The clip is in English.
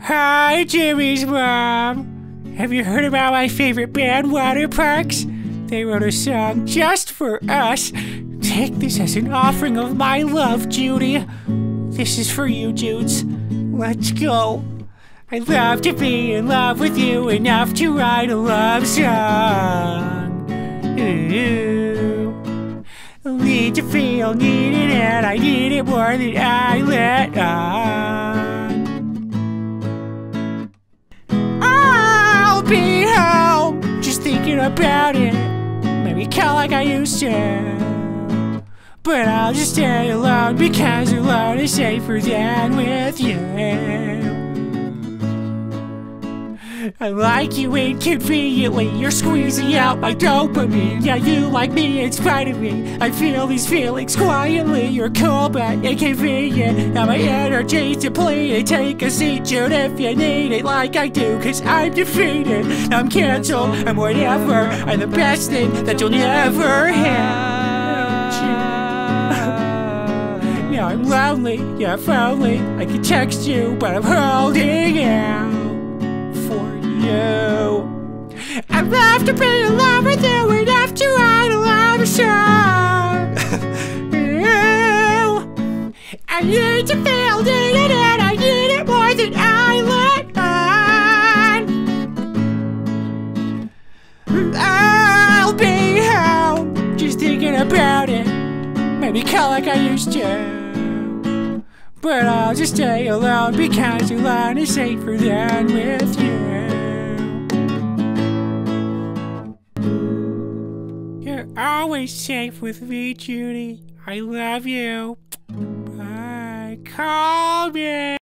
Hi, Jimmy's mom. Have you heard about my favorite band, Waterparks? They wrote a song just for us. Take this as an offering of my love, Judy. This is for you, Judes. Let's go. I'd love to be in love with you enough to write a love song. Ooh. Need to feel needed and I need it more than I be home just thinking about it. Maybe call like I used to. But I'll just stay alone because alone is safer than with you. I like you inconveniently. You're squeezing out my dopamine. Yeah, you like me in spite of me. I feel these feelings quietly. You're cool but inconvenient. Now my energy's depleted. Take a seat, Jude, if you need it, like I do, cause I'm defeated. I'm canceled, I'm whatever. I'm the best thing that you'll never have. Now I'm lonely, yeah, if only I could text you, but I'm holding out you. I love to be in love with you enough to write a love song. Ew. I need to feel needed and I need it more than I let on. I'll be home just thinking about it. Maybe call like I used to. But I'll just stay alone because alone is safer than with you. Always safe with me, Judy. I love you. Bye. Call me.